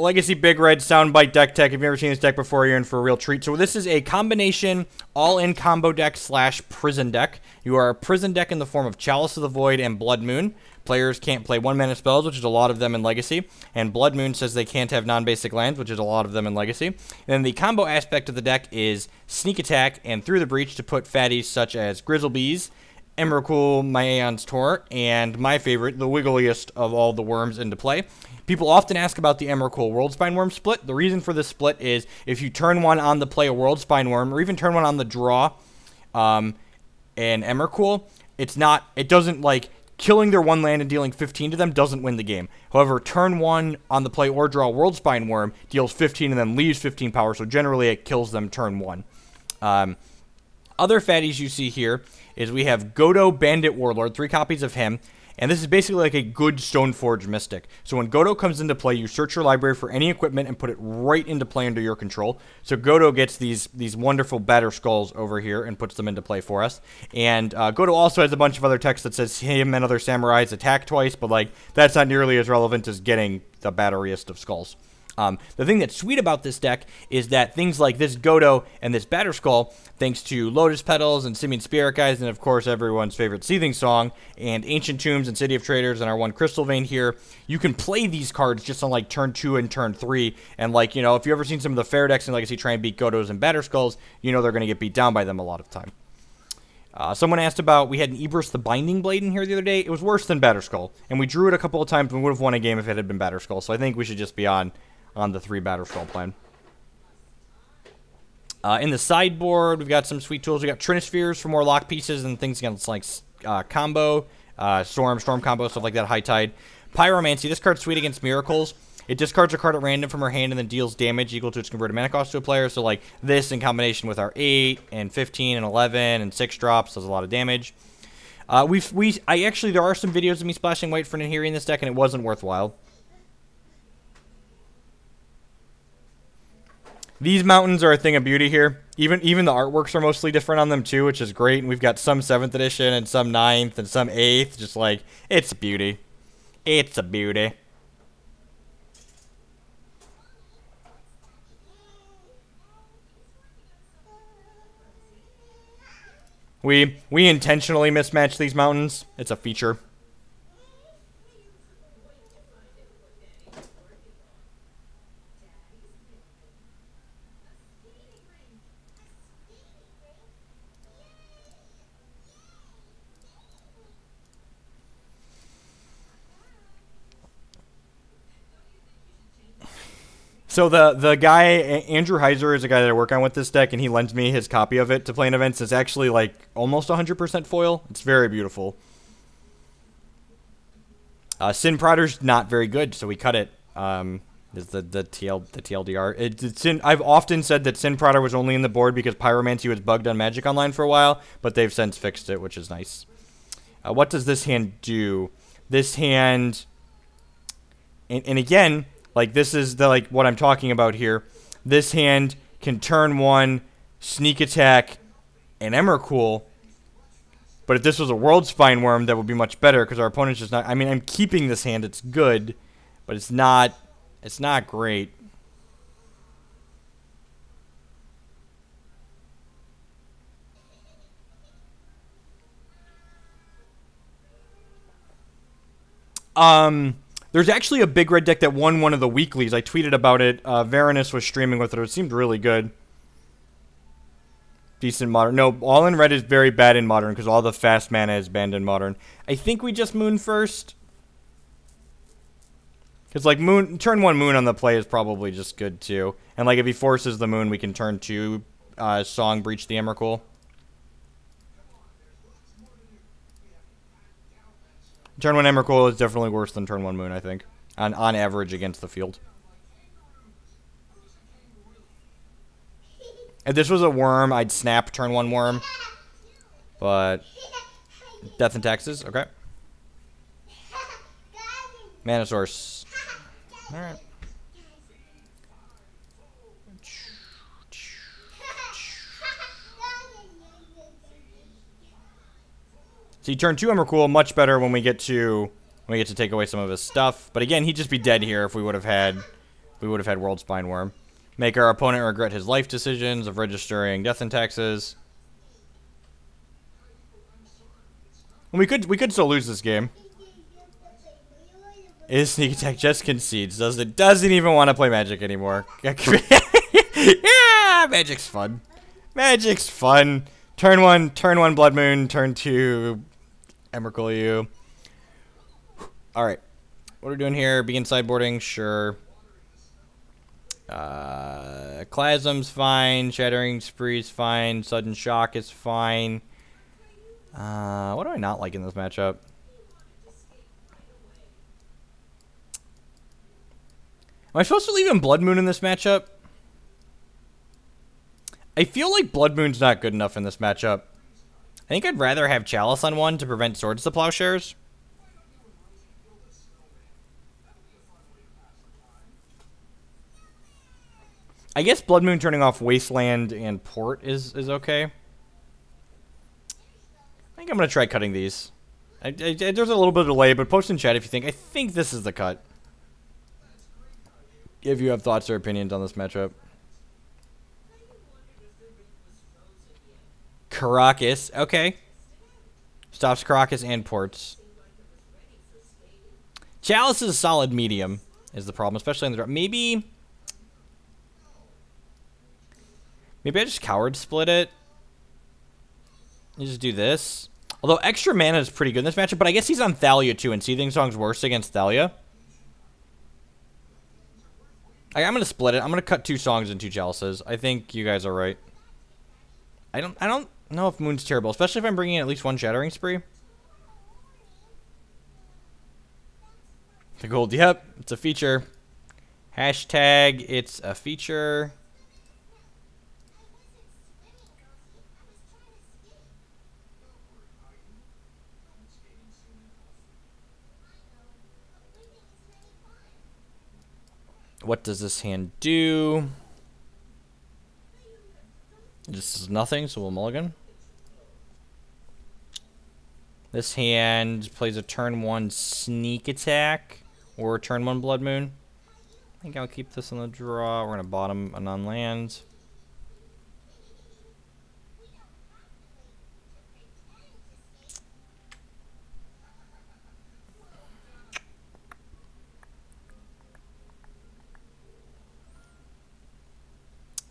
Legacy Big Red Soundbite Deck Tech. If you've ever seen this deck before, you're in for a real treat. So this is a combination all-in combo deck slash prison deck. You are a prison deck in the form of Chalice of the Void and Blood Moon. Players can't play one-mana spells, which is a lot of them in Legacy. And Blood Moon says they can't have non-basic lands, which is a lot of them in Legacy. And the combo aspect of the deck is Sneak Attack and Through the Breach to put fatties such as Griselbrands, Emrakul, my Aeon's Tor, and my favorite, the wiggliest of all the worms into play. People often ask about the Emrakul Worldspine Worm split. The reason for this split is if you turn one on the play a Worldspine Worm, or even turn one on the draw, um, an Emrakul, it's not, it doesn't like, killing their one land and dealing 15 to them doesn't win the game. However, turn one on the play or draw Worldspine Worm deals 15 and then leaves 15 power, so generally it kills them turn one. Um, other fatties you see here is we have Godo Bandit Warlord, three copies of him. And this is basically like a good Stoneforge Mystic. So when Godo comes into play, you search your library for any equipment and put it right into play under your control. So Godo gets these these wonderful Batterskulls over here and puts them into play for us. And uh, Godo also has a bunch of other text that says him and other samurais attack twice, but like that's not nearly as relevant as getting the batteriest of skulls. Um, the thing that's sweet about this deck is that things like this Godo and this Batterskull, thanks to Lotus Petals and Simian Spirit Guides, and of course everyone's favorite Seething Song, and Ancient Tombs and City of Traitors and our one Crystal Vein here, you can play these cards just on like turn 2 and turn 3. And like, you know, if you've ever seen some of the fair decks in Legacy try and beat Godos and Batterskulls, you know they're going to get beat down by them a lot of time. Uh, someone asked about, we had an Elbrus the Binding Blade in here the other day. It was worse than Batterskull, and we drew it a couple of times and would have won a game if it had been Batterskull, so I think we should just be on on the three Batterskull plan. Uh, in the sideboard, we've got some sweet tools. We've got Trinispheres for more lock pieces and things against like uh, combo, uh, storm, storm combo, stuff like that. High Tide, Pyromancy. This card's sweet against miracles. It discards a card at random from her hand and then deals damage equal to its converted mana cost to a player. So like this in combination with our eight and 15 and 11 and six drops does a lot of damage. Uh, we've we I actually there are some videos of me splashing white for Nahiri in this deck and it wasn't worthwhile. These mountains are a thing of beauty here. Even even the artworks are mostly different on them too, which is great. And we've got some 7th edition and some 9th and some 8th. Just like, it's a beauty. It's a beauty. We we intentionally mismatch these mountains. It's a feature. So the the guy Andrew Heiser is a guy that I work on with this deck, and he lends me his copy of it to play in events. It's actually like almost 100% foil. It's very beautiful. Uh, Sin Prodder's not very good, so we cut it. Um, is the the TL the TLDR? It, it's in, I've often said that Sin Prodder was only in the board because Pyromancy was bugged on Magic Online for a while, but they've since fixed it, which is nice. Uh, what does this hand do? This hand, and, and again, like this is the like what I'm talking about here. This hand can turn one, sneak attack, and Emrakul. But if this was a Worldspine Worm, that would be much better because our opponent's just not. I mean, I'm keeping this hand. It's good, but it's not. It's not great. Um. There's actually a big red deck that won one of the weeklies. I tweeted about it. Uh, Varanus was streaming with it. It seemed really good. Decent modern. No, all in red is very bad in modern because all the fast mana is banned in modern. I think we just moon first. Because, like, moon turn one moon on the play is probably just good, too. And, like, if he forces the moon, we can turn two uh, Song, Breach the Emrakul. Turn 1 Emrakul is definitely worse than turn 1 Moon, I think. On, on average against the field. If this was a worm, I'd snap turn 1 worm. But... Death and taxes, okay. Mana source. Alright. See, turn two Emrakul much better when we get to when we get to take away some of his stuff. But again, he'd just be dead here if we would have had we would have had World Spine Worm. Make our opponent regret his life decisions of registering death and taxes. we could we could still lose this game. Is sneak attack just concedes? Doesn't doesn't even want to play Magic anymore. yeah, Magic's fun. Magic's fun. Turn one, turn one Blood Moon. Turn two, Emrakul you. All right, what are we doing here? Begin sideboarding, sure. Uh, Clasm's fine. Shattering Spree's fine. Sudden Shock is fine. Uh, what do I not like in this matchup? Am I supposed to leave in Blood Moon in this matchup? I feel like Blood Moon's not good enough in this matchup. I think I'd rather have Chalice on one to prevent Swords to Plowshares. I guess Blood Moon turning off Wasteland and Port is, is okay. I think I'm going to try cutting these. I, I, there's a little bit of delay, but post in chat if you think. I think this is the cut. If you have thoughts or opinions on this matchup. Karakas. Okay. Stops Karakas and ports. Chalice is a solid medium, is the problem, especially in the drop. Maybe... Maybe I just coward split it. You just do this. Although extra mana is pretty good in this matchup, but I guess he's on Thalia too, and Seething Song's worse against Thalia. I, am gonna split it. I'm gonna cut two songs and two chalices. I think you guys are right. I don't. I don't know if Moon's terrible, especially if I'm bringing in at least one Shattering Spree. The gold. Yep, it's a feature. Hashtag. It's a feature. What does this hand do? This is nothing, so we'll mulligan. This hand plays a turn one sneak attack or turn one blood moon. I think I'll keep this on the draw. We're gonna bottom a non-land.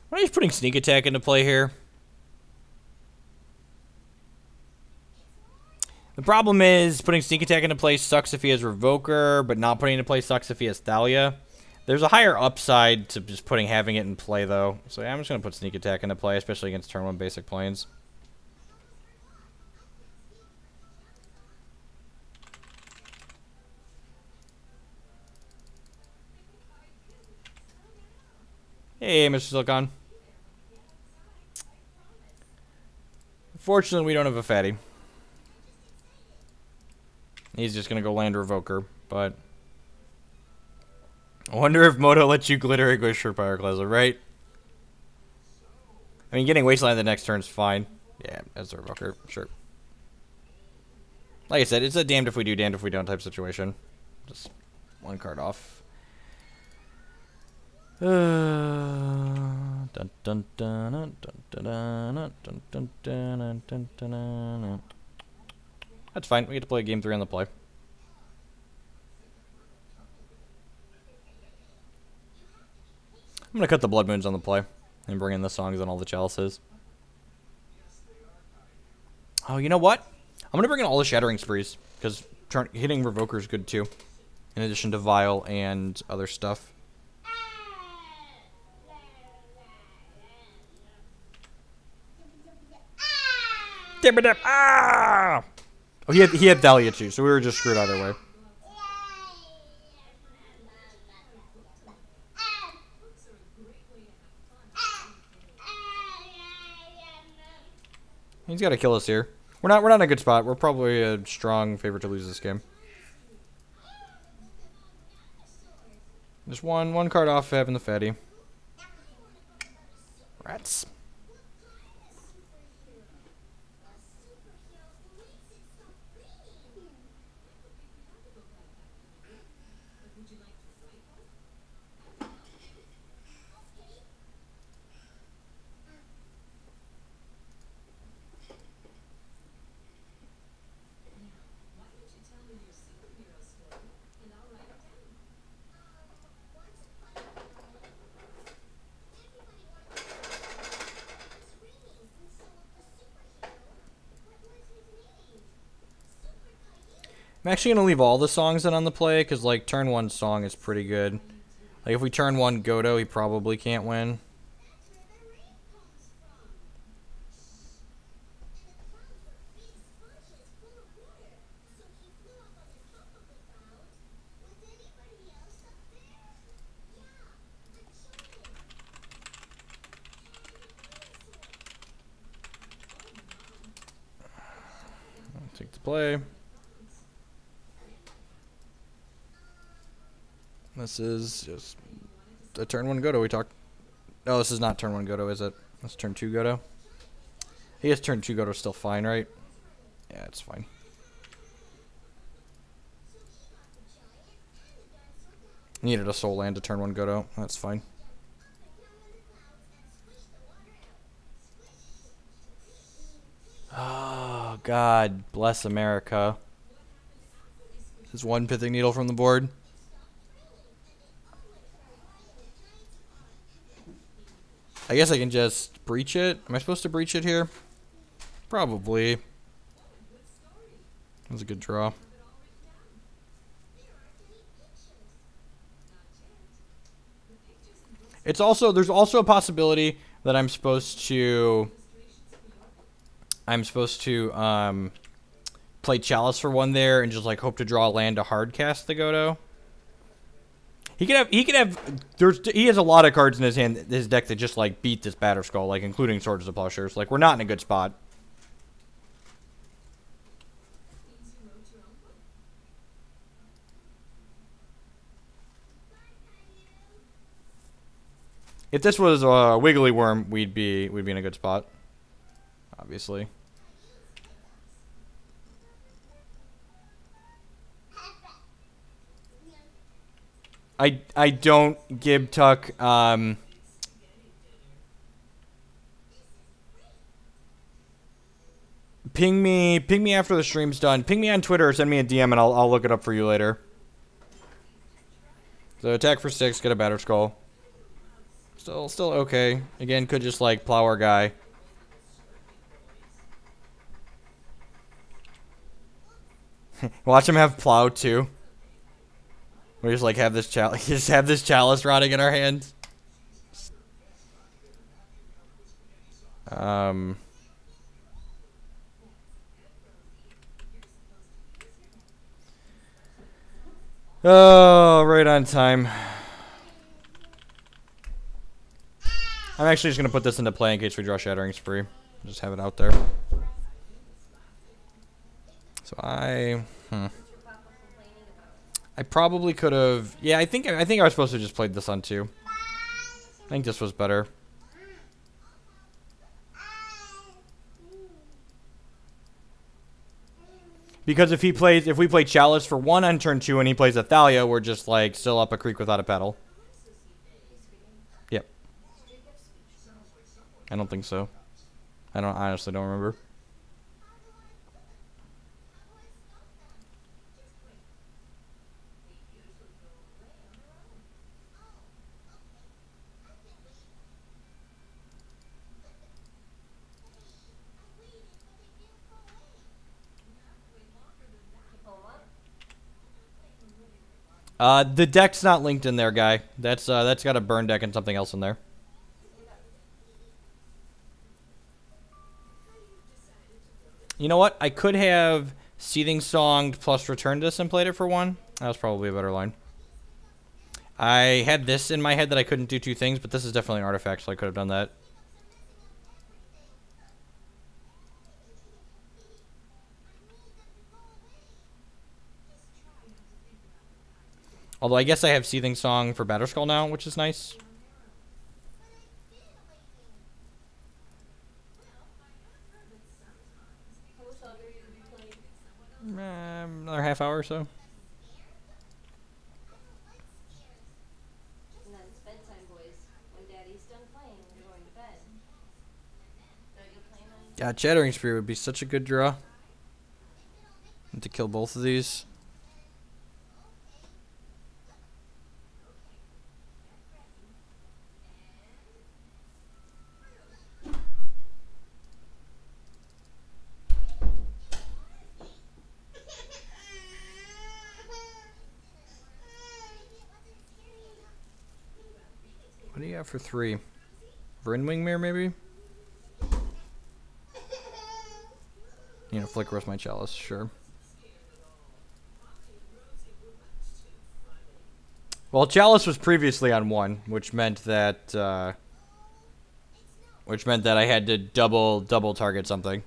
Why are you putting sneak attack into play here? The problem is putting sneak attack into play sucks if he has Revoker, but not putting it into play sucks if he has Thalia. There's a higher upside to just putting having it in play though. So yeah, I'm just gonna put sneak attack into play, especially against turn one basic planes. Hey, Mr. Silicon. Fortunately, we don't have a fatty. He's just going to go land Revoker, but... I wonder if Moto lets you Glittering Wish for Pyroclasm, right? I mean, getting Wasteland the next turn's fine. Yeah, as a Revoker, sure. Like I said, it's a damned if we do, damned if we don't type situation. Just one card off. That's fine. We get to play game three on the play. I'm gonna cut the blood moons on the play and bring in the songs and all the chalices. Oh, you know what? I'm gonna bring in all the shattering sprees because hitting revoker is good too, in addition to Vial and other stuff. Ah! Oh, he had he had Thalia too, so we were just screwed either way. He's got to kill us here. We're not we're not in a good spot. We're probably a strong favorite to lose this game. Just one one card off having the fatty. Rats. I'm actually gonna leave all the songs in on the play because like turn one song is pretty good. Like if we turn one Godo, he probably can't win. Take the play. This is just a turn one Godo. We talked. No, this is not turn one Godo, is it? That's turn two Godo. He has turn two Godo still fine, right? Yeah, it's fine. Needed a soul land to turn one Godo. That's fine. Oh, God bless America. This is one pithing needle from the board. I guess I can just breach it. Am I supposed to breach it here? Probably. That was a good draw. It's also there's also a possibility that I'm supposed to I'm supposed to um, play Chalice for one there and just like hope to draw a land to hard cast the Godo. He could have he could have there's he has a lot of cards in his hand his deck that just like beat this Batterskull, like including Swords of Plowshares. Like we're not in a good spot. If this was a wiggly worm, we'd be we'd be in a good spot. Obviously. I I don't Gib Tuck um Ping me ping me after the stream's done. Ping me on Twitter or send me a DM and I'll I'll look it up for you later. So attack for six, get a Batterskull. Still still okay. Again, could just like plow our guy. Watch him have plow too. We just like have this chalice, just have this chalice rotting in our hands. Um. Oh, right on time. I'm actually just gonna put this into play in case we draw Shattering Spree. Just have it out there. So I, hmm. I probably could have. Yeah, I think I think I was supposed to just played this on two. I think this was better. Because if he plays, if we play Chalice for one on turn two and he plays a Thalia, we're just like still up a creek without a paddle. Yep. I don't think so. I don't I honestly don't remember. Uh, the deck's not linked in there, guy. That's uh, that's got a burn deck and something else in there. You know what? I could have Seething Song plus Return this and played it for one. That was probably a better line. I had this in my head that I couldn't do two things, but this is definitely an artifact, so I could have done that. Although I guess I have Seething Song for Batterskull now, which is nice. Um, another half hour or so. Yeah, Shattering Spree would be such a good draw. And to kill both of these. What do you have for three? Vrinwingmere, maybe? You know, flicker with my chalice, sure. Well, chalice was previously on one, which meant that, uh, which meant that I had to double double target something.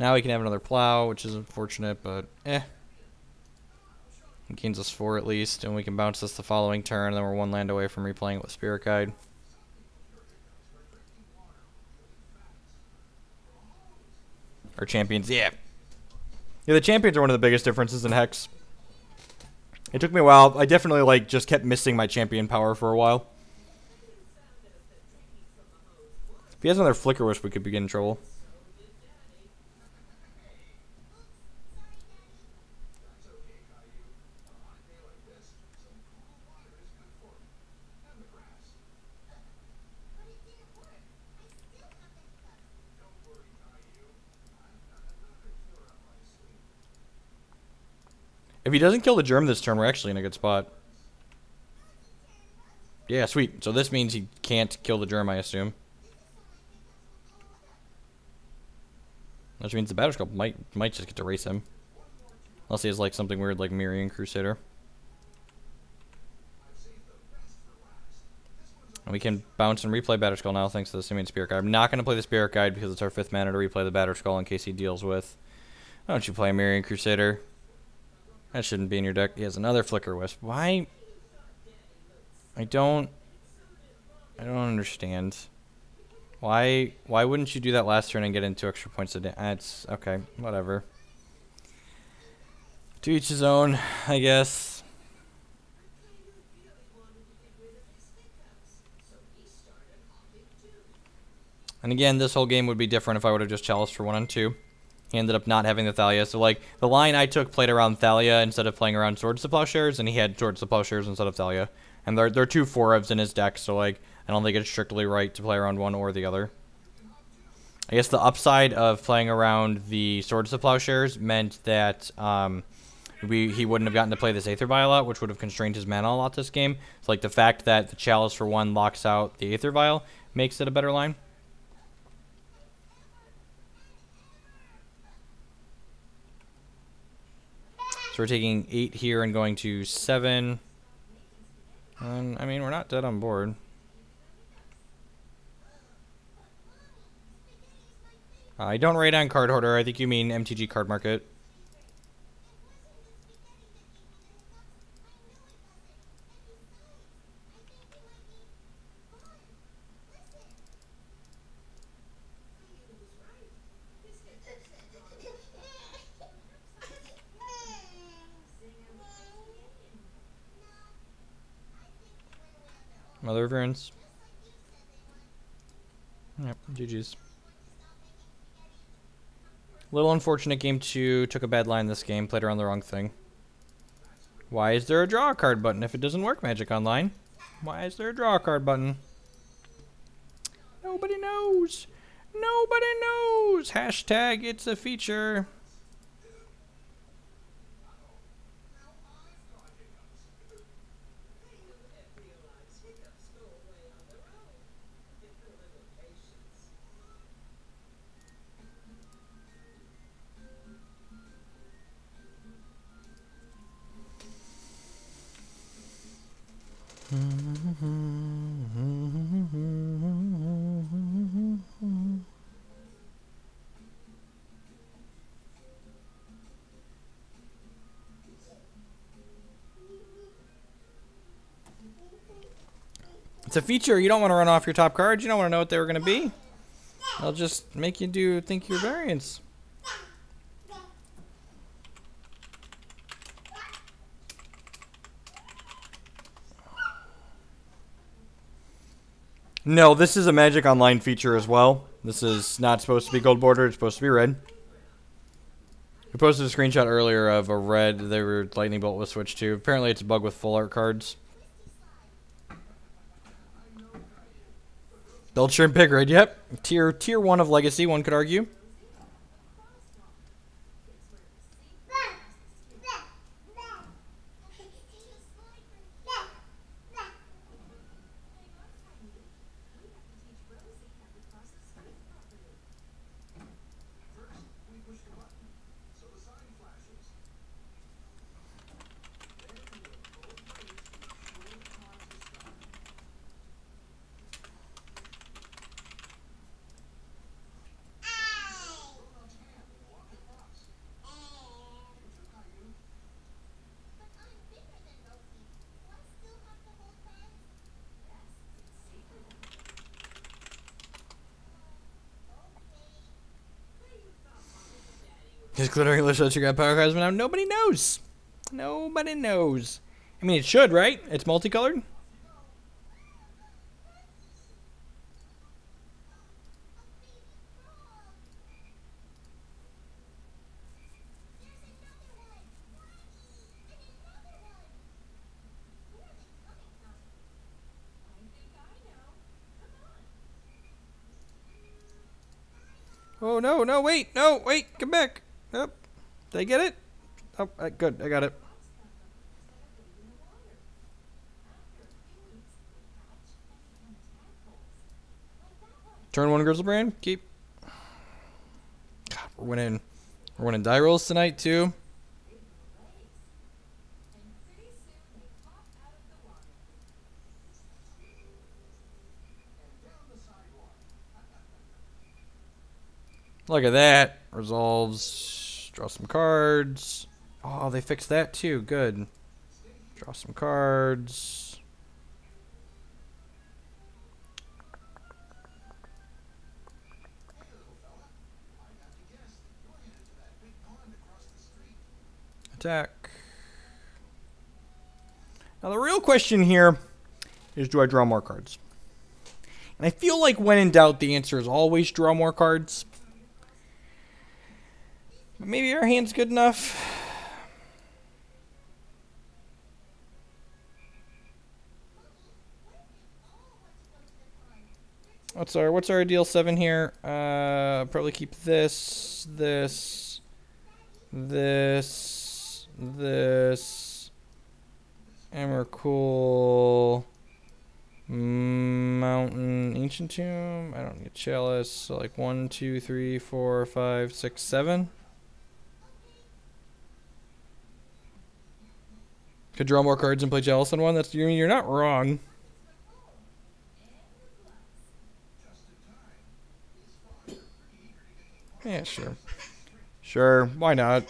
Now we can have another plow, which is unfortunate, but eh. It gains us four at least, and we can bounce this the following turn, then we're one land away from replaying it with Spirit Guide. Our champions, yeah. Yeah, the champions are one of the biggest differences in Hex. It took me a while. I definitely, like, just kept missing my champion power for a while. If he has another Flickerwisp, we could be in trouble. If he doesn't kill the germ this turn, we're actually in a good spot. Yeah, sweet. So this means he can't kill the germ, I assume. Which means the Batterskull might might just get to race him. Unless he has like something weird like Mirran Crusader. And we can bounce and replay Batterskull now thanks to the Simian Spirit Guide. I'm not going to play the Spirit Guide because it's our fifth mana to replay the Batterskull in case he deals with. Why don't you play Mirran Crusader? That shouldn't be in your deck. He has another Flicker Wisp. Why? I don't... I don't understand. Why Why wouldn't you do that last turn and get into extra points of damage? Ah, That's... Okay, whatever. To each his own, I guess. And again, this whole game would be different if I would have just Chalice for 1 and 2. He ended up not having the Thalia. So, like, the line I took played around Thalia instead of playing around Swords to Plowshares, and he had Swords to Plowshares instead of Thalia. And there, there are two four ofs in his deck, so, like, I don't think it's strictly right to play around one or the other. I guess the upside of playing around the Swords to Plowshares meant that um, we he wouldn't have gotten to play this Aether Vial out, which would have constrained his mana a lot this game. So, like, the fact that the Chalice for one locks out the Aether Vial makes it a better line. We're taking 8 here and going to 7. And, I mean, we're not dead on board. I don't rate on Cardhoarder. I think you mean MTG card market. Mother of Runes. Yep, GG's. Little unfortunate game two. Took a bad line this game. Played around the wrong thing. Why is there a draw card button if it doesn't work Magic Online? Why is there a draw card button? Nobody knows. Nobody knows. Hashtag it's a feature. It's a feature. You don't want to run off your top cards. You don't want to know what they were going to be. They'll just make you do think your variants. No, this is a Magic Online feature as well. This is not supposed to be gold border. It's supposed to be red. We posted a screenshot earlier of a red. They were lightning bolt was switched to. Apparently, it's a bug with full art cards. Belcher and Pigrid, yep. Tier tier one of Legacy, one could argue. Glittering Wish got power cards, but now nobody knows. Nobody knows. I mean, it should, right? It's multicolored. Oh no, no, wait, no, wait, come back. Did I get it? Oh, uh, good, I got it. Turn one Griselbrand. Keep. God, we're winning. We're winning die rolls tonight too. Look at that. Resolves. Draw some cards. Oh, they fixed that too. Good. Draw some cards. Attack. Now the real question here is do I draw more cards? And I feel like when in doubt the answer is always draw more cards. But maybe our hand's good enough. What's our what's our ideal seven here? Uh, probably keep this, this, this, this, Emrakul, Mountain, Ancient Tomb. I don't need Chalice. So like one, two, three, four, five, six, seven. Could draw more cards and play Chalice on one. That's you. You're not wrong. Yeah, sure. Sure, why not?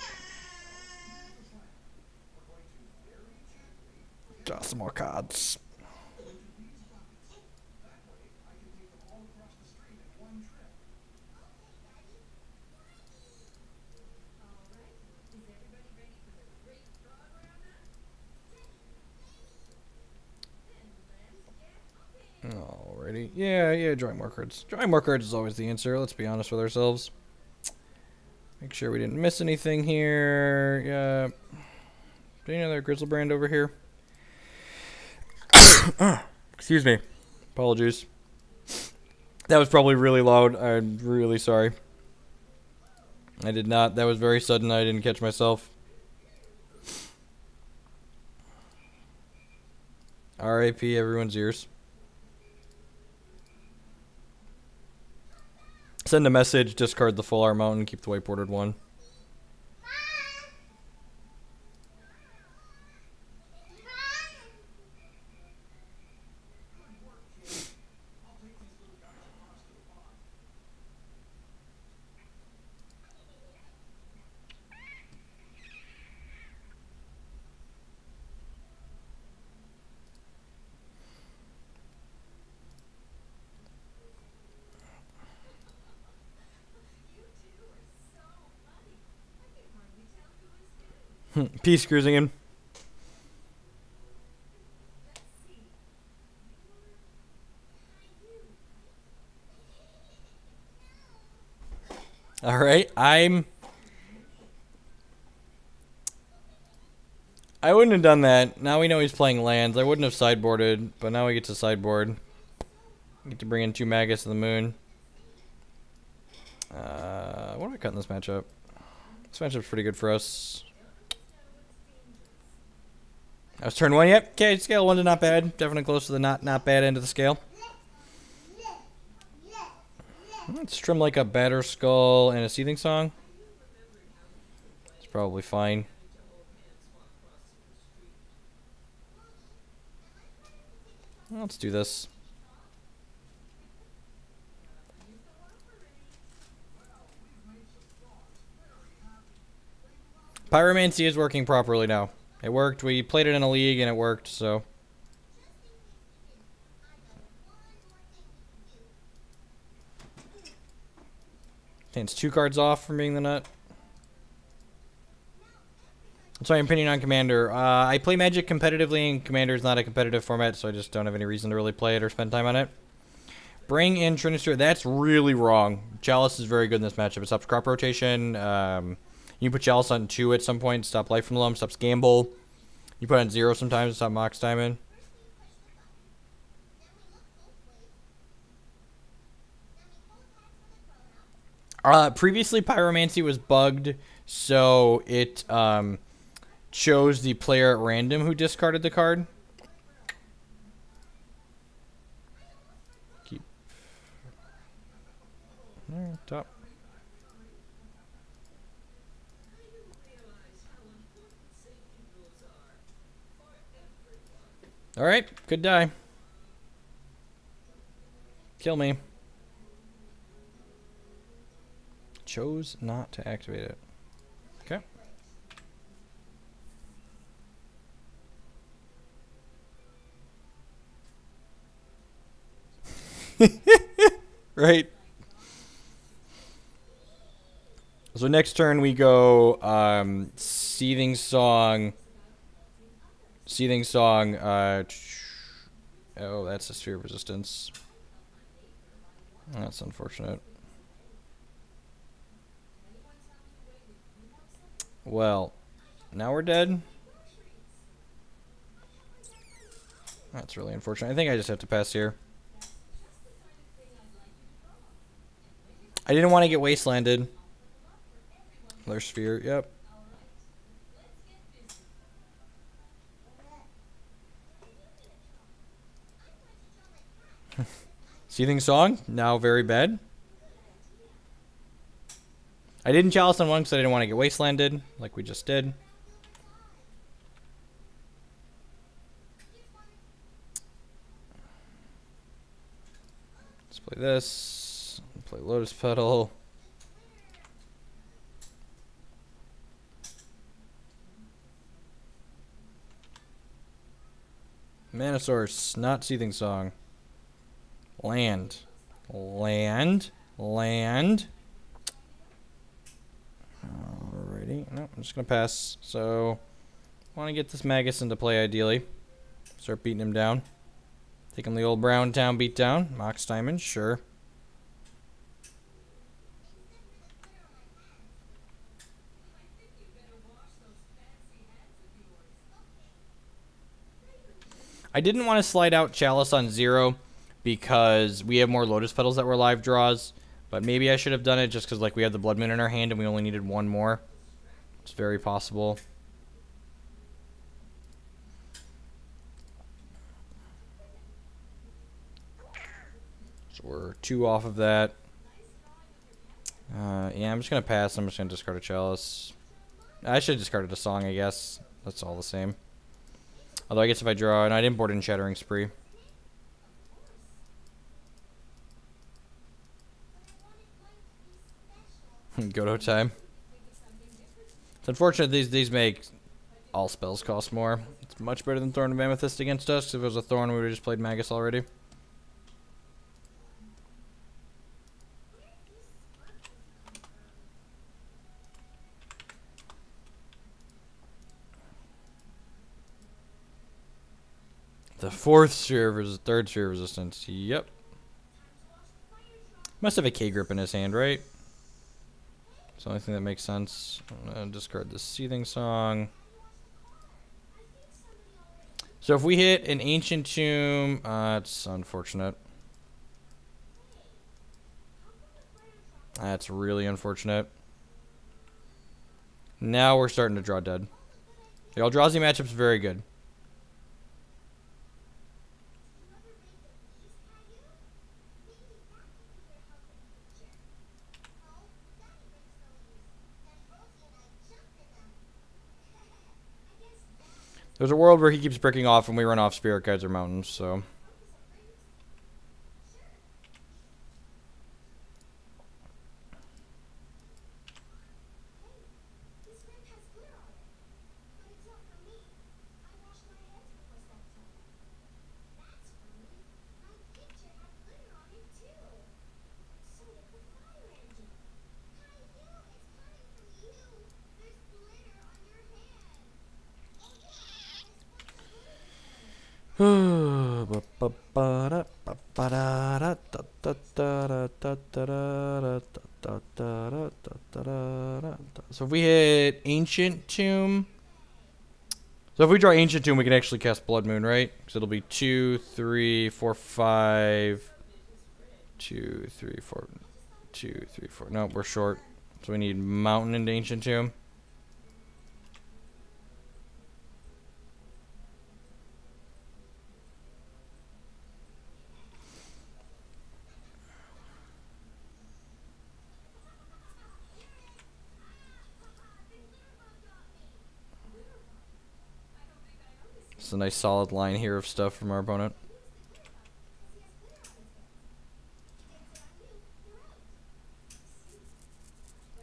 Draw some more cards. Alrighty. Yeah, yeah, drawing cards. Drawing more cards is always the answer, let's be honest with ourselves. Make sure we didn't miss anything here. Yeah. Do you Any other Griselbrand over here? Excuse me. Apologies. That was probably really loud. I'm really sorry. I did not. That was very sudden. I didn't catch myself. RAP everyone's ears. Send a message, discard the full art mountain, keep the whiteboarded one. Peace cruising in. All right, I'm. I wouldn't have done that. Now we know he's playing lands. I wouldn't have sideboarded, but now we get to sideboard. Get to bring in two Magus of the Moon. Uh, what am I cutting this matchup? This matchup's pretty good for us. That was turn one. Yep. Okay, scale one to not bad. Definitely close to the not not bad end of the scale. Let's trim like a Batterskull and a seething song. It's probably fine. Let's do this. Pyromancy is working properly now. It worked. We played it in a league and it worked, so. It's two cards off from being the nut. What's my opinion on Commander? Uh, I play Magic competitively, and Commander is not a competitive format, so I just don't have any reason to really play it or spend time on it. Bring in Trinister. That's really wrong. Chalice is very good in this matchup. It stops crop rotation. Um, you put Chalice on 2 at some point, stop Life from the Loam, stops Gamble. You put on 0 sometimes, stop Mox Diamond. Uh, previously, Pyromancy was bugged, so it um, chose the player at random who discarded the card. Keep. Top. Alright, good die. Kill me. Chose not to activate it. Okay. right. So next turn we go um, Seething Song. Seething Song. Uh, oh, that's a Sphere of Resistance. That's unfortunate. Well, now we're dead. That's really unfortunate. I think I just have to pass here. I didn't want to get wastelanded. Another sphere, yep. Seething Song, now very bad. I didn't chalice on one because I didn't want to get wastelanded, like we just did. Let's play this. Play Lotus Petal. Mana Source, not Seething Song. Land. Land. Land. Alrighty. No, I'm just going to pass. So, want to get this Magus into play ideally. Start beating him down. Take him the old Brown Town beat down. Mox Diamond, sure. I didn't want to slide out Chalice on zero because we have more Lotus Petals that were live draws. But maybe I should have done it just because like we had the Blood Moon in our hand and we only needed one more. It's very possible. So we're two off of that. Uh, yeah, I'm just going to pass. I'm just going to discard a Chalice. I should have discarded a Song, I guess. That's all the same. Although I guess if I draw, and I didn't board in Shattering Spree. Godo time. It's unfortunate these these make all spells cost more. It's much better than Thorn of Amethyst against us. If it was a Thorn, we would have just played Magus already. The fourth sphere versus third sphere resistance. Yep. Must have a K grip in his hand, right? It's the only thing that makes sense. Discard the Seething Song. So if we hit an Ancient Tomb, uh, it's unfortunate. That's really unfortunate. Now we're starting to draw dead. The Eldrazi matchup's very good. There's a world where he keeps breaking off and we run off Spirit Guides or Mountains, so... So if we hit Ancient Tomb. So if we draw Ancient Tomb, we can actually cast Blood Moon, right? Because it'll be two, three, four, five. Two, three, four. Two, three, four. No, we're short. So we need Mountain and Ancient Tomb. It's a nice solid line here of stuff from our opponent.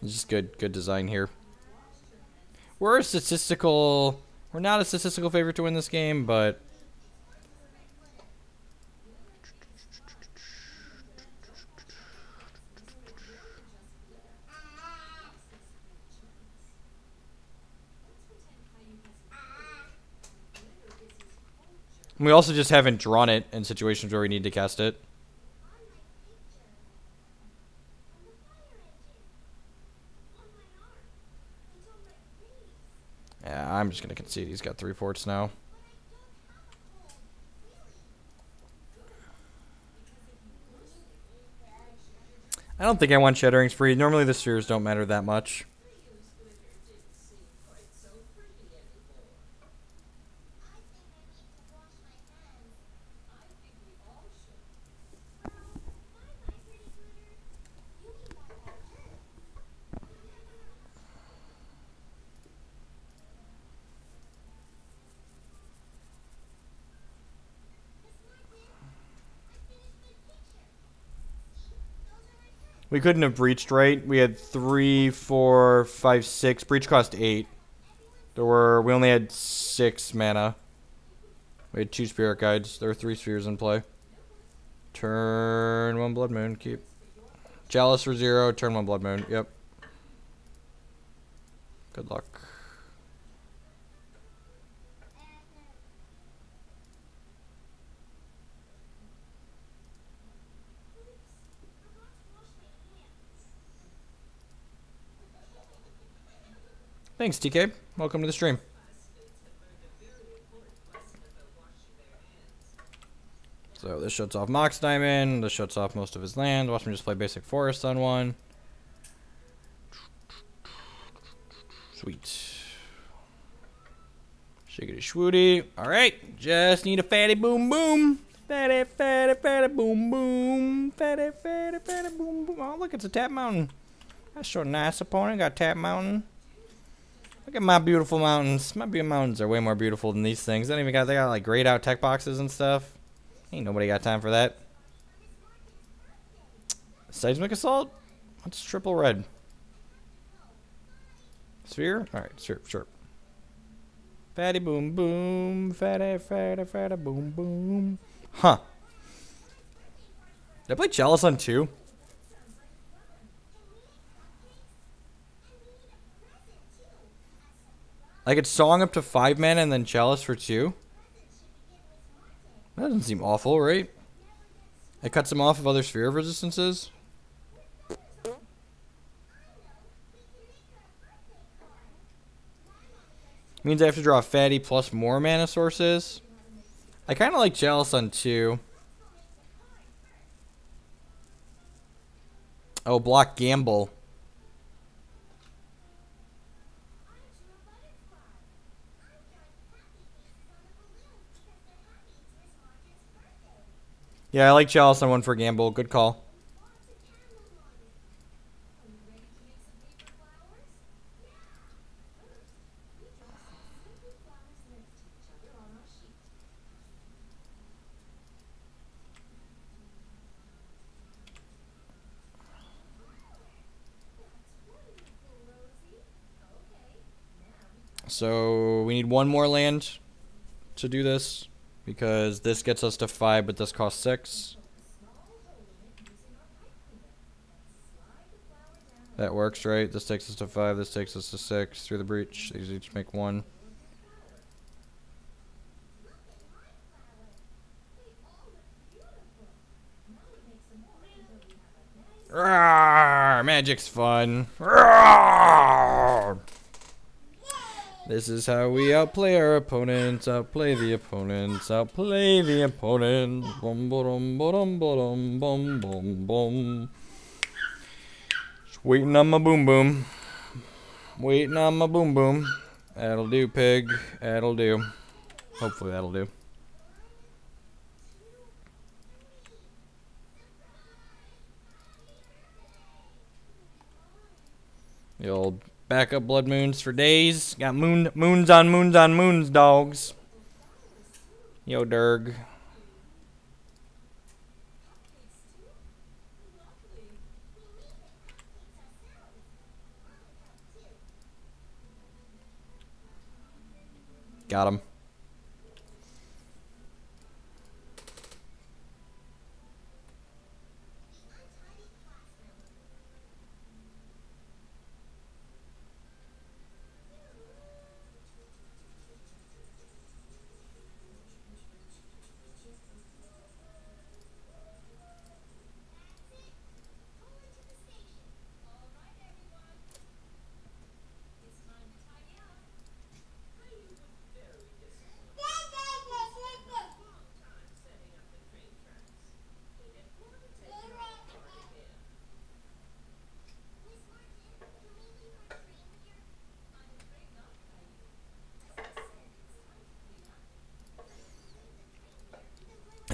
It's just good, good design here. We're a statistical, we're not a statistical favorite to win this game, but We also just haven't drawn it in situations where we need to cast it. Yeah, I'm just going to concede he's got three ports now. I don't think I want Shattering Spree. Normally the spheres don't matter that much. We couldn't have breached right. We had three, four, five, six. Breach cost eight. There were we only had six mana. We had two spirit guides. There were three spheres in play. Turn one blood moon. Keep. Chalice for zero. Turn one blood moon. Yep. Good luck. Thanks, TK. Welcome to the stream. So this shuts off Mox Diamond. This shuts off most of his land. Watch me just play basic forest on one. Sweet. Shiggity shwoody. Alright. Just need a fatty boom boom. Fatty, fatty, fatty boom boom. Fatty, fatty, fatty boom boom. Oh, look, it's a tap mountain. That's so nice, opponent. Got tap mountain. Look at my beautiful mountains. My beautiful mountains are way more beautiful than these things. They don't even got they got like grayed out tech boxes and stuff. Ain't nobody got time for that. Seismic assault? What's triple red? Sphere? Alright, sure, sure. Fatty boom boom. Fatty, fatty, fatty boom boom. Huh. Did I play Chalice on 2? Like it's song up to five mana and then chalice for two. That doesn't seem awful, right? It cuts him off of other sphere of resistances. Means I have to draw fatty plus more mana sources. I kind of like Chalice on two. Oh, block Gamble. Yeah, I like Chalice on one for Gamble. Good call. So we need one more land to do this because this gets us to 5, but this costs 6. That works, right? This takes us to 5, this takes us to 6 through the breach. These each make 1. Rawr, magic's fun. Rawr! This is how we outplay our opponents, outplay the opponents, outplay the opponents. Bum bum bum bum bum bum bum. Just waiting on my boom boom. Waiting on my boom boom. That'll do, pig. That'll do. Hopefully that'll do. The old backup blood moons for days. Got moon moons on moons on moons, dogs. Yo, Derg. Got him.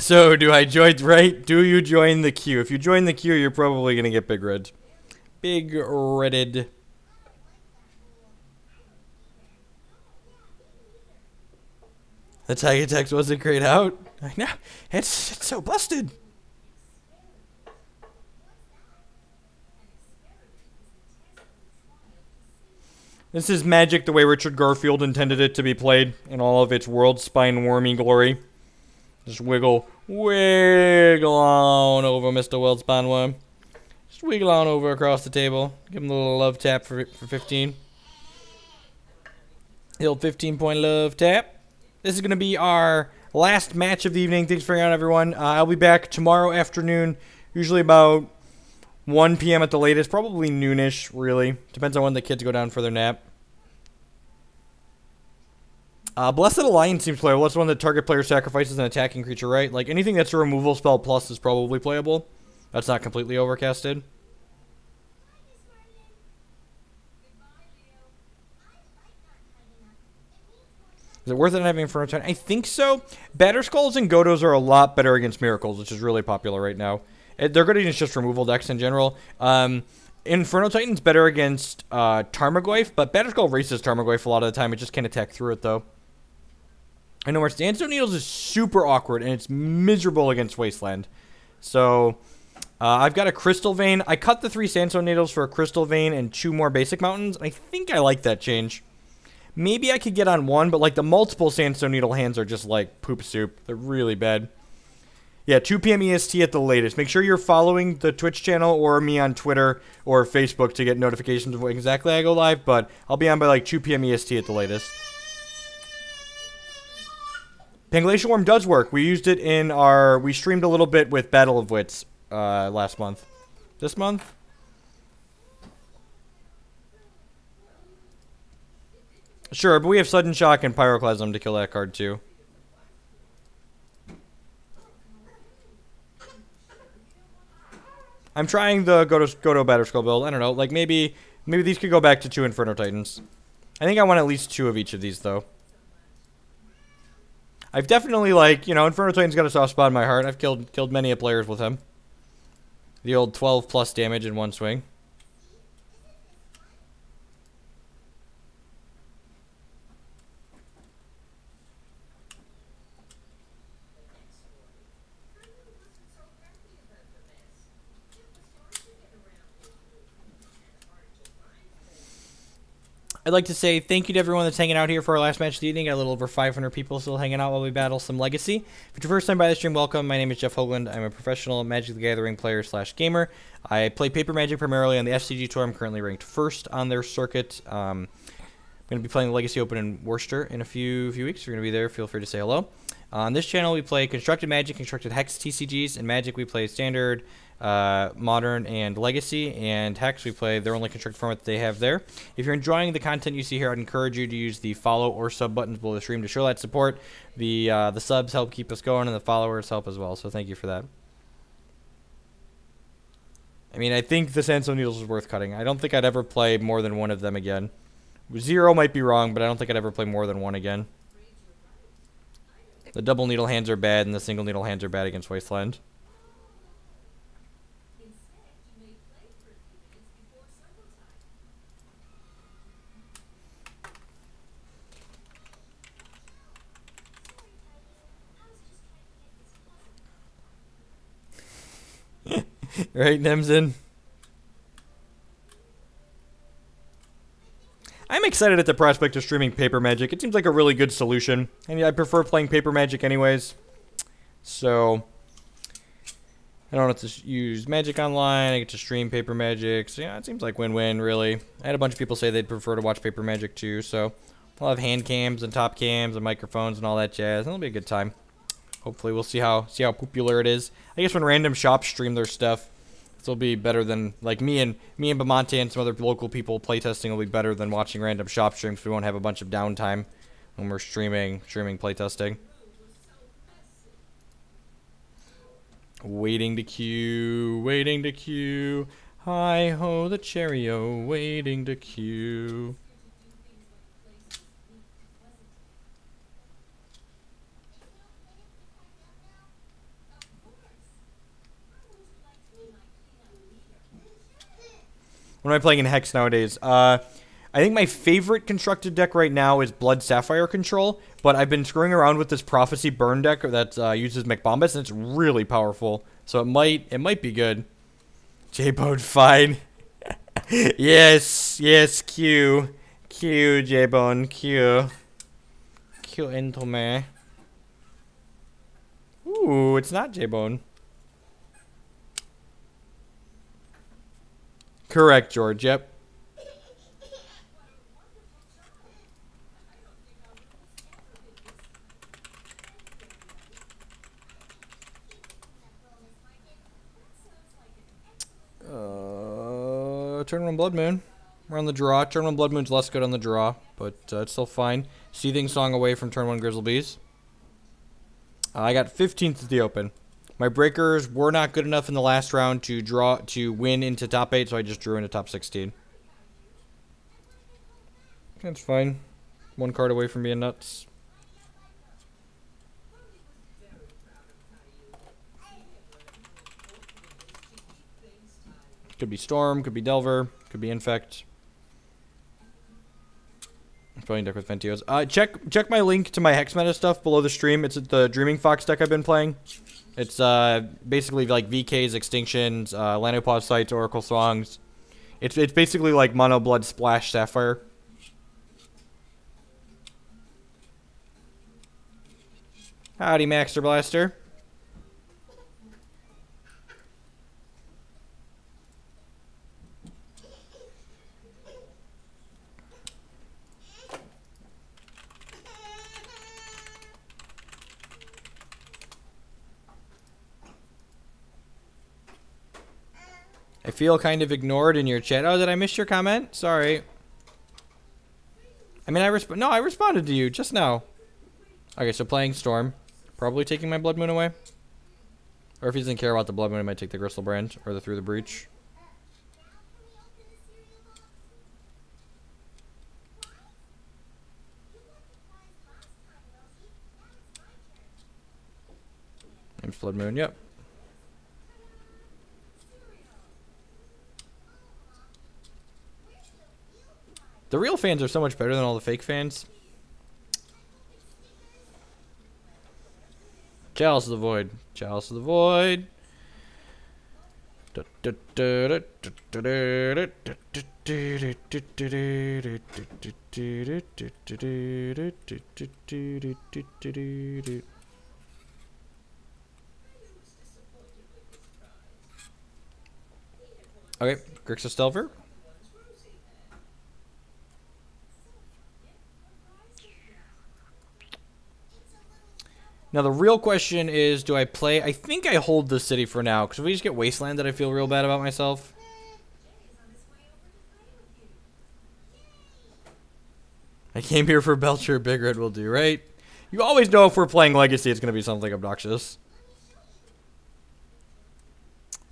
So, do I join, right? Do you join the queue? If you join the queue, you're probably going to get big red. Big redded. The Tiger Text wasn't great out. I know. It's, it's so busted. This is magic the way Richard Garfield intended it to be played in all of its world spine wormy glory. Just wiggle, wiggle on over, Mr. Worldspine Wurm. Just wiggle on over across the table. Give him a little love tap for, for 15. The old 15 point love tap. This is going to be our last match of the evening. Thanks for hanging out, everyone. Uh, I'll be back tomorrow afternoon, usually about 1 p.m. at the latest, probably noonish, really. Depends on when the kids go down for their nap. Uh, Blessed Alliance seems playable. That's one that target player sacrifices an attacking creature, right? Like anything that's a removal spell plus is probably playable. That's not completely overcasted. Is it worth it having Inferno Titan? I think so. Batterskulls and Godos are a lot better against Miracles, which is really popular right now. They're good against just removal decks in general. Um, Inferno Titan's better against uh, Tarmogoyf, but Batterskull races Tarmogoyf a lot of the time. It just can't attack through it, though. I know where Sandstone Needles is super awkward, and it's miserable against Wasteland. So, uh, I've got a Crystal Vein. I cut the three Sandstone Needles for a Crystal Vein and two more Basic Mountains. I think I like that change. Maybe I could get on one, but like the multiple Sandstone Needle hands are just like poop soup. They're really bad. Yeah, 2 p.m. EST at the latest. Make sure you're following the Twitch channel or me on Twitter or Facebook to get notifications of when exactly I go live, but I'll be on by like 2 p.m. EST at the latest. Panglacial Wurm does work. We used it in our... We streamed a little bit with Battle of Wits uh, last month. This month? Sure, but we have Sudden Shock and Pyroclasm to kill that card too. I'm trying the go to go to a Batterskull build. I don't know, like maybe maybe these could go back to two Inferno Titans. I think I want at least two of each of these though. I've definitely like, you know, Inferno Titan's got a soft spot in my heart. I've killed killed many a players with him. The old 12 plus damage in one swing. I'd like to say thank you to everyone that's hanging out here for our last match of the evening. Got a little over 500 people still hanging out while we battle some Legacy. If it's your first time by the stream, welcome. My name is Jeff Hoogland. I'm a professional Magic the Gathering player slash gamer. I play Paper Magic primarily on the SCG Tour. I'm currently ranked first on their circuit. Um, I'm going to be playing the Legacy Open in Worcester in a few few weeks. If you're going to be there, feel free to say hello. On this channel, we play Constructed Magic, Constructed Hex TCGs. and Magic, we play Standard, uh, Modern, and Legacy. And Hex, we play their only constructed format that they have there. If you're enjoying the content you see here, I'd encourage you to use the follow or sub buttons below the stream to show that support. The uh, the subs help keep us going, and the followers help as well. So thank you for that. I mean, I think the Sandstone Needles is worth cutting. I don't think I'd ever play more than one of them again. Zero might be wrong, but I don't think I'd ever play more than one again. The double needle hands are bad, and the single needle hands are bad against Wasteland. right, Nemzin? I'm excited at the prospect of streaming Paper Magic. It seems like a really good solution. Mean, I prefer playing Paper Magic anyways. So, I don't have to use Magic Online. I get to stream Paper Magic. So, yeah, it seems like win-win, really. I had a bunch of people say they'd prefer to watch Paper Magic, too. So, we'll have hand cams and top cams and microphones and all that jazz. It'll be a good time. Hopefully, we'll see how see how popular it is. I guess when random shops stream their stuff, this will be better than like me and me and Bamonte and some other local people playtesting will be better than watching random shop streams. We won't have a bunch of downtime when we're streaming streaming playtesting. Waiting to queue, waiting to queue. Hi ho, the cherry-o, waiting to queue. What am I playing in Hex nowadays? Uh, I think my favorite constructed deck right now is Blood Sapphire Control, but I've been screwing around with this Prophecy Burn deck that uh, uses Mechbombus, and it's really powerful. So it might it might be good. J-Bone fine. yes, yes, Q. Q, J-Bone, Q. Q into me. Ooh, it's not J-Bone. Correct, George. Yep. Uh, turn one Blood Moon. We're on the draw. Turn one Blood Moon's less good on the draw, but uh, it's still fine. Seething Song away from turn one Griselbrands. Uh, I got 15th at the open. My breakers were not good enough in the last round to draw to win into top 8, so I just drew into top 16. That's fine. One card away from being nuts. Could be Storm, could be Delver, could be Infect. Playing deck with Ventios. Uh, check check my link to my Hex Meta stuff below the stream. It's the Dreaming Fox deck I've been playing. It's uh, basically like VKs, Extinctions, uh, Sites, Oracle Songs. It's, it's basically like Mono Blood Splash Sapphire. Howdy, Maxter Blaster. I feel kind of ignored in your chat. Oh, did I miss your comment? Sorry. I mean, I resp- No, I responded to you just now. Okay, so playing Storm. Probably taking my Blood Moon away. Or if he doesn't care about the Blood Moon, he might take the Griselbrand or the Through the Breach. Blood Moon, yep. The real fans are so much better than all the fake fans. Chalice of the Void. Chalice of the Void. Okay, Grixis Delver. Now the real question is, do I play? I think I hold the city for now, because if we just get Wastelanded, I feel real bad about myself. I came here for Belcher, Big Red will do, right? You always know if we're playing Legacy, it's going to be something obnoxious.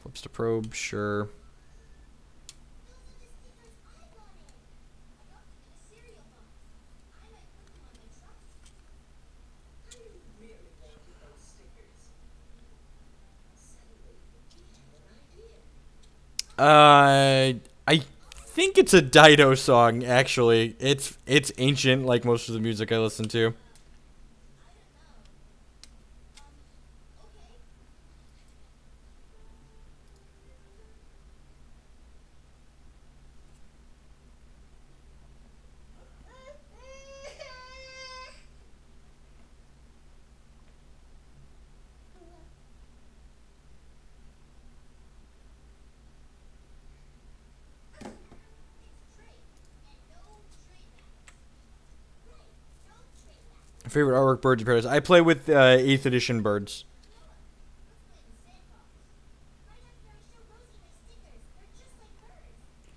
Flips to probe, sure. Uh, I think it's a Dido song. Actually, it's it's ancient, like most of the music I listen to. Favorite artwork birds of paradise. I play with uh, 8th edition birds.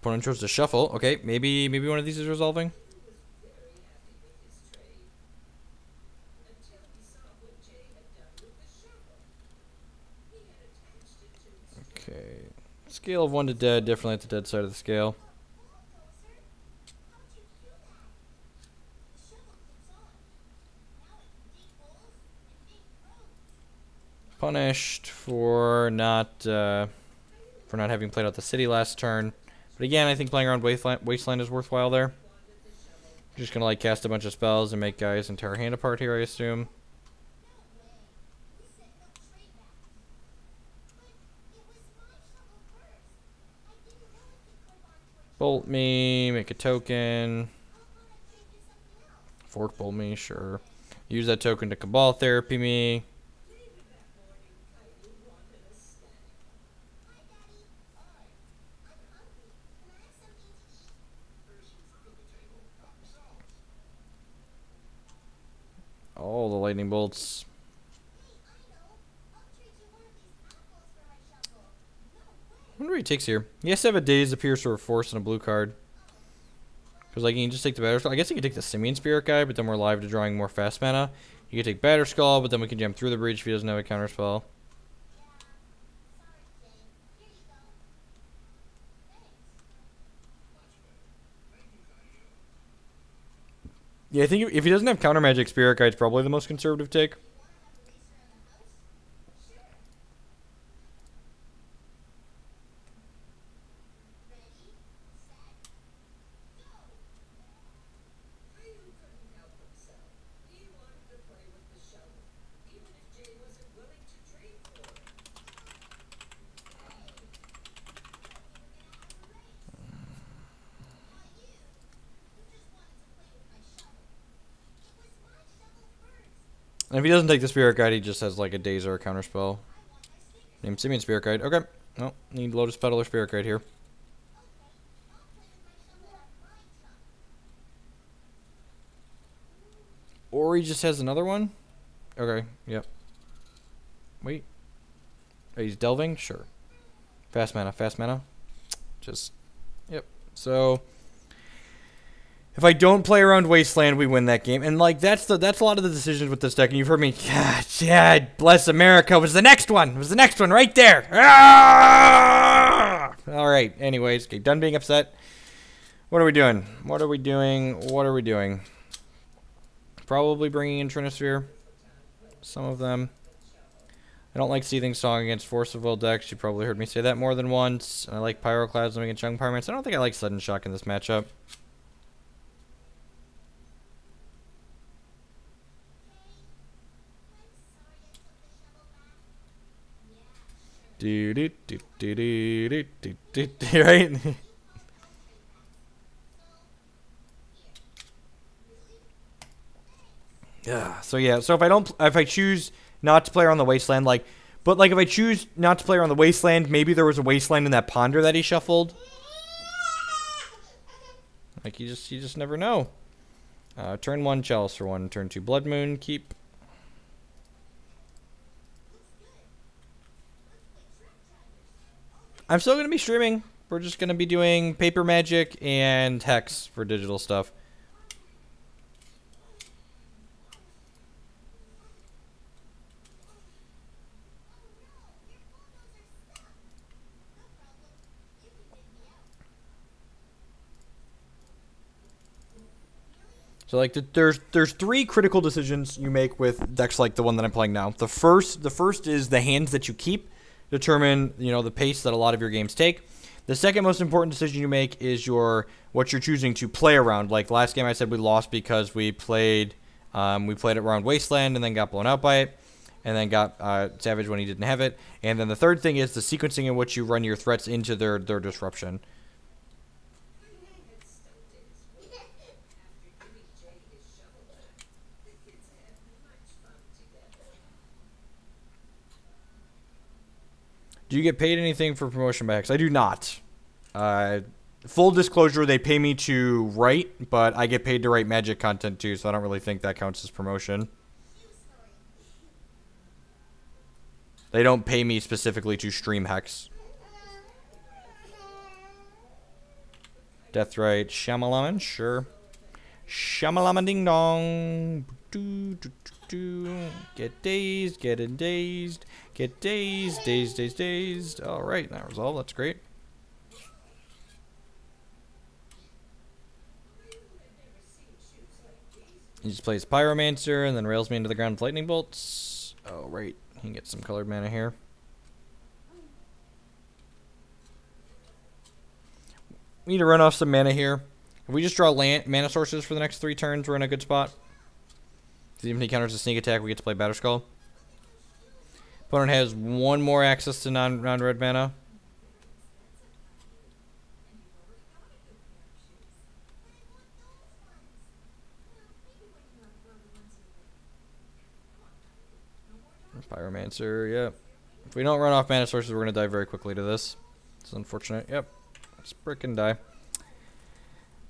Opponent chose to shuffle. Okay, maybe maybe one of these is resolving. Okay. Scale of 1 to dead, definitely at the dead side of the scale. Punished for not uh, for not having played out the city last turn. But again, I think playing around Wasteland, Wasteland is worthwhile there. Just gonna like cast a bunch of spells and make guys entire hand apart here, I assume. Bolt me, make a token. Fork bolt me, sure. Use that token to Cabal therapy me. All the lightning bolts. I wonder what he takes here. He has to have a Daze of Pierce or a Force and a blue card. Because like, he can just take the Batterskull. I guess he could take the Simian Spirit guy, but then we're live to drawing more fast mana. He could take batter Batterskull, but then we can jam through the breach if he doesn't have a counterspell. Yeah, I think if he doesn't have counter magic, Spirit Guide's probably the most conservative take. If he doesn't take the Spirit Guide, he just has like a Daze or a counterspell. Name Simian Spirit Guide. Okay. Well, need Lotus Petal or Spirit Guide here. Or he just has another one? Okay, yep. Wait. Oh, he's delving? Sure. Fast mana, fast mana. Just, yep. So, if I don't play around Wasteland, we win that game. And like that's the that's a lot of the decisions with this deck. And you've heard me, God, yeah, bless America was the next one. Was the next one right there. Ah! All right. Anyways, okay, done being upset. What are we doing? What are we doing? What are we doing? Probably bringing in Trinisphere. Some of them. I don't like Seething Song against Force of Will decks. You probably heard me say that more than once. I like Pyroclasm against Young Pyromancers. I don't think I like Sudden Shock in this matchup. Do do do do do do do do right? yeah. So yeah. So if I don't, if I choose not to play on the wasteland, like, but like if I choose not to play on the wasteland, maybe there was a wasteland in that ponder that he shuffled. Like you just, you just never know. Uh, turn one chalice for one. Turn two blood moon. Keep. I'm still going to be streaming. We're just going to be doing paper magic and hex for digital stuff. So like the, there's there's three critical decisions you make with decks like the one that I'm playing now. The first the first is the hands that you keep determine you know the pace that a lot of your games take. The second most important decision you make is your what you're choosing to play around. Like last game, I said we lost because we played um, we played it around Wasteland and then got blown out by it, and then got uh, Savage when he didn't have it. And then the third thing is the sequencing in which you run your threats into their their disruption. Do you get paid anything for promotion by Hex? I do not. Uh, full disclosure, they pay me to write, but I get paid to write magic content too, so I don't really think that counts as promotion. They don't pay me specifically to stream Hex. Deathrite, Shamalaman, sure. Shamalama ding dong. Do, do, do, do. Get dazed, get dazed. Get dazed, dazed, dazed, dazed. Alright, that resolved. That's great. He just plays Pyromancer and then rails me into the ground with lightning bolts. Oh, right. He can get some colored mana here. We need to run off some mana here. If we just draw land, mana sources for the next three turns, we're in a good spot. Even if he counters a sneak attack, we get to play Batterskull. Opponent has one more access to non non-red mana. Pyromancer, yep. If we don't run off mana sources, we're going to die very quickly to this. It's unfortunate. Yep. Just brick and die.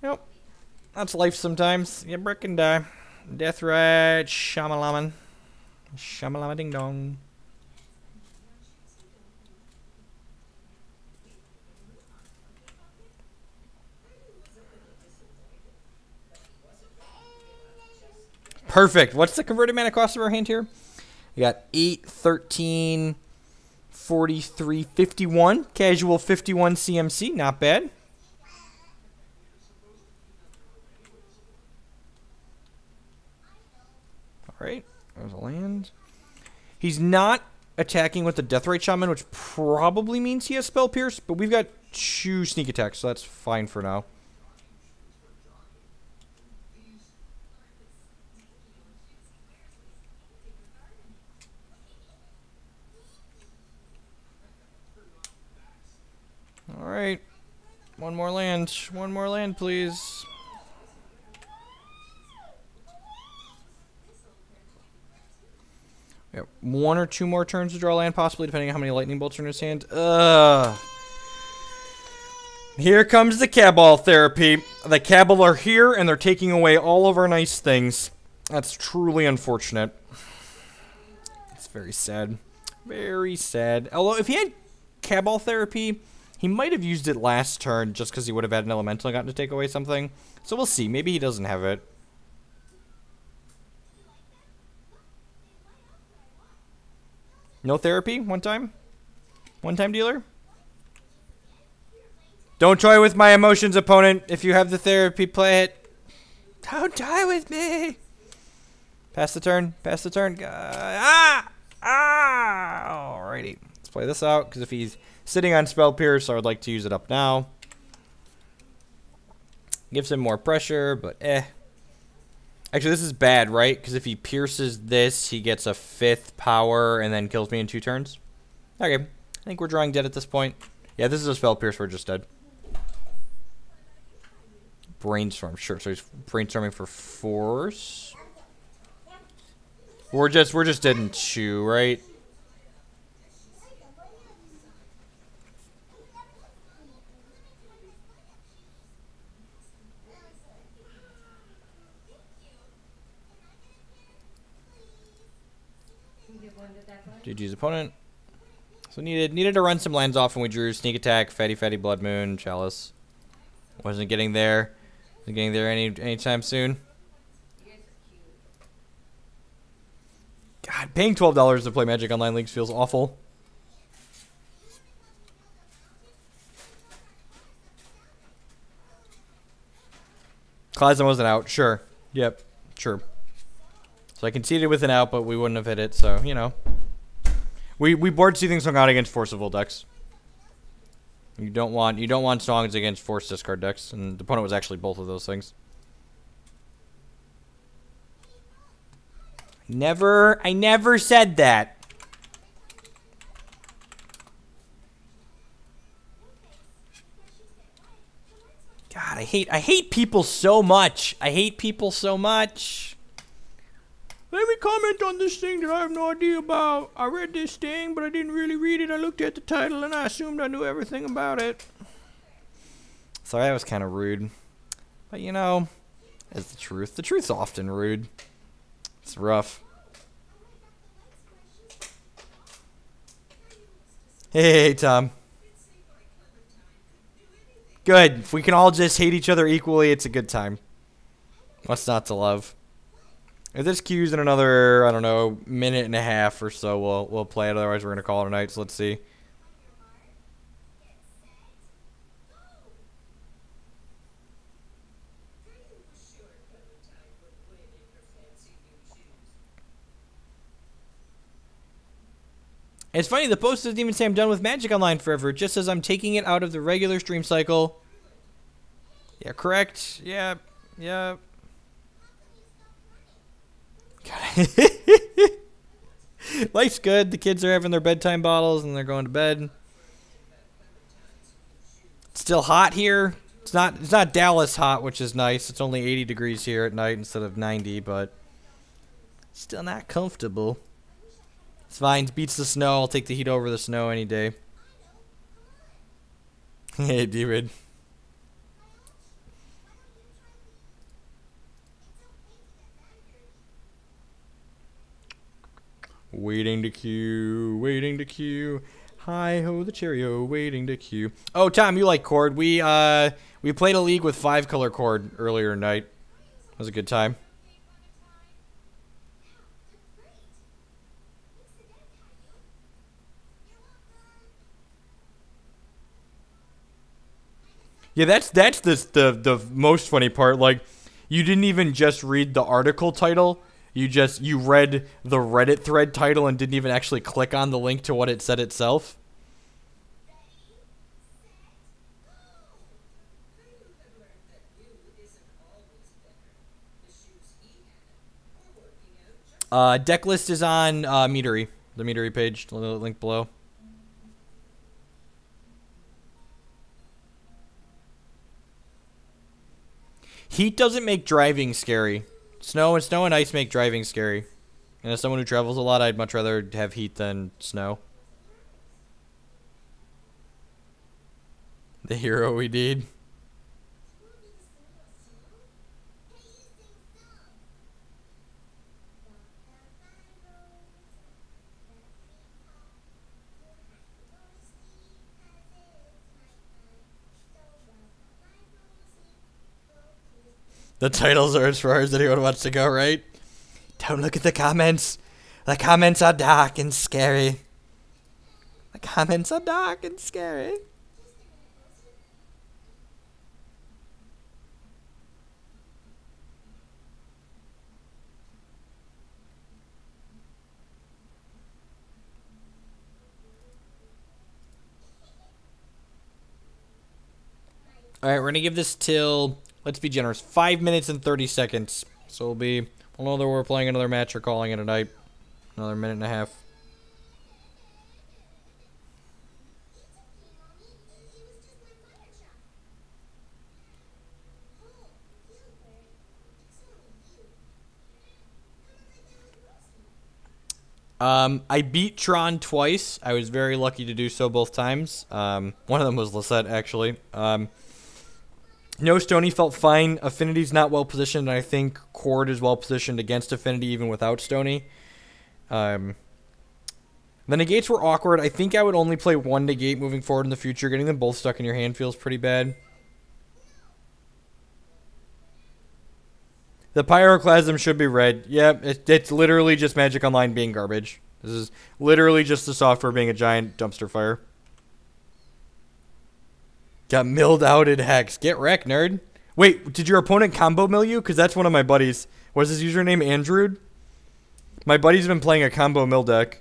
Yep. That's life sometimes. You brick and die. Deathrite, Shamalaman. Shamalama ding dong. Perfect. What's the converted mana cost of our hand here? We got 8, 13, 43, 51. Casual 51 CMC. Not bad. All right. There's a land. He's not attacking with the Deathrite Shaman, which probably means he has Spell Pierce, but we've got two sneak attacks, so that's fine for now. Alright. One more land. One more land, please. One or two more turns to draw land, possibly, depending on how many lightning bolts are in his hand. Ugh. Here comes the Cabal therapy. The Cabal are here, and they're taking away all of our nice things. That's truly unfortunate. It's very sad. Very sad. Although, if he had Cabal therapy, he might have used it last turn just because he would have had an elemental and gotten to take away something. So we'll see. Maybe he doesn't have it. No therapy? One time? One time dealer? Don't toy with my emotions, opponent. If you have the therapy, play it. Don't die with me. Pass the turn. Pass the turn. Uh, ah! Ah! Alrighty. Let's play this out, because if he's sitting on Spell Pierce, I would like to use it up now. Gives him more pressure, but eh. Actually, this is bad, right? Because if he pierces this, he gets a fifth power and then kills me in two turns. Okay. I think we're drawing dead at this point. Yeah, this is a spell pierce. We're just dead. Brainstorm. Sure. So he's brainstorming for force. We're just we're just dead in two, right? GG's opponent. So needed needed to run some lands off, and we drew Sneak Attack, Fatty Fatty Blood Moon, Chalice. Wasn't getting there. Wasn't getting there any anytime soon. God, paying twelve dollars to play Magic Online Leagues feels awful. Klausner wasn't out. Sure. Yep. Sure. So I conceded with an out, but we wouldn't have hit it. So you know, we we board Seething Song out against Force of Will decks. You don't want you don't want songs against force discard decks, and the opponent was actually both of those things. Never, I never said that. God, I hate I hate people so much. I hate people so much. Let me comment on this thing that I have no idea about. I read this thing, but I didn't really read it. I looked at the title and I assumed I knew everything about it. Sorry, that was kind of rude. But you know, it's the truth. The truth's often rude. It's rough. Hey, Tom. Good. If we can all just hate each other equally, it's a good time. What's not to love? If this queues in another, I don't know, minute and a half or so, we'll we'll play it. Otherwise, we're gonna call it a night. So let's see. It's funny, the post doesn't even say I'm done with Magic Online forever. It just says I'm taking it out of the regular stream cycle. Yeah, correct. Yeah, yeah. Life's good. The kids are having their bedtime bottles and they're going to bed. It's still hot here. It's not it's not Dallas hot, which is nice. It's only 80 degrees here at night instead of 90, but still not comfortable. It's fine. Beats the snow. I'll take the heat over the snow any day. hey, D-Rid. Waiting to queue, waiting to queue. Hi ho the cheerio, waiting to queue. Oh, Tom, you like Chord? We uh we played a league with five color Chord earlier tonight. It was a good time. Yeah, that's that's the the the most funny part. Like, you didn't even just read the article title. You just you read the Reddit thread title and didn't even actually click on the link to what it said itself. Uh, deck list is on uh, Meadery, the Meadery page, link below. Heat doesn't make driving scary. Snow and snow and ice make driving scary. And as someone who travels a lot, I'd much rather have heat than snow. The hero we need. The titles are as far as anyone wants to go, right? Don't look at the comments. The comments are dark and scary. The comments are dark and scary. All right, we're gonna give this till let's be generous. Five minutes and 30 seconds. So we'll be, we'll know that we're playing another match or calling it a night. Another minute and a half. Um, I beat Tron twice. I was very lucky to do so both times. Um, one of them was Lisette, actually. Um, no, Stony felt fine. Affinity's not well positioned, and I think Chord is well positioned against Affinity even without Stony. Um, The negates were awkward. I think I would only play one negate moving forward in the future. Getting them both stuck in your hand feels pretty bad. The Pyroclasm should be red. Yep, yeah, it, it's literally just Magic Online being garbage. This is literally just the software being a giant dumpster fire. Got milled out in Hex. Get wrecked, nerd. Wait, did your opponent combo mill you? Because that's one of my buddies. Was his username Andrew? My buddy's been playing a combo mill deck.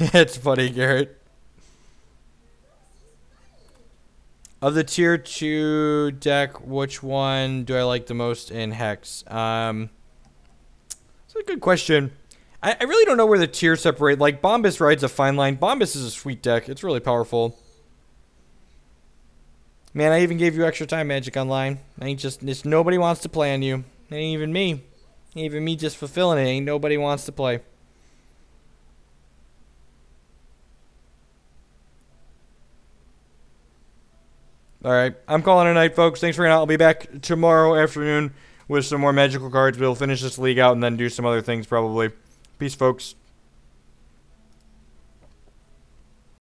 it's funny, Garrett. Of the tier two deck, which one do I like the most in Hex? Um, it's a good question. I, I really don't know where the tiers separate. Like, Bombus rides a fine line. Bombus is a sweet deck. It's really powerful. Man, I even gave you extra time, Magic Online. Ain't just, just nobody wants to play on you. Ain't even me. Ain't even me just fulfilling it. Ain't nobody wants to play. All right, I'm calling it a night, folks. Thanks for hanging out. I'll be back tomorrow afternoon with some more magical cards. We'll finish this league out and then do some other things probably. Peace, folks.